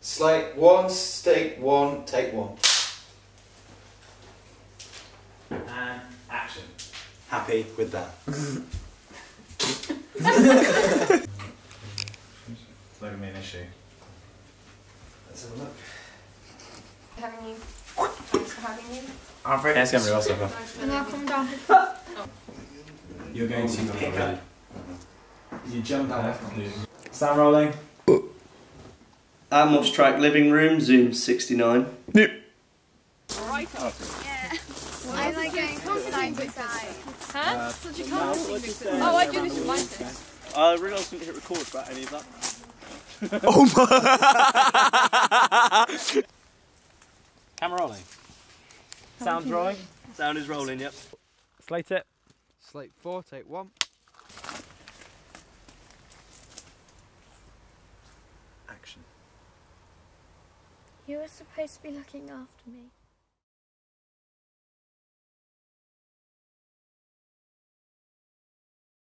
Slate one, stake one, take one. And action. Happy with that. It's not gonna be an issue. Let's have a look. having you. Thanks for having you. I'm very. It's gonna be awesome. And now come down. You're going to oh, pick up. You jump out. Sound rolling. Amos track living room, zoom 69. Yep. Right yeah. I like going side by side. Huh? Uh, Such a cool uh, Oh, I do this with my sis. I realised I didn't hit record about any of that. Oh my! Camera rolling. Sound rolling. Sound is rolling, yep. Slate it. Slate four, take one. Action. You were supposed to be looking after me.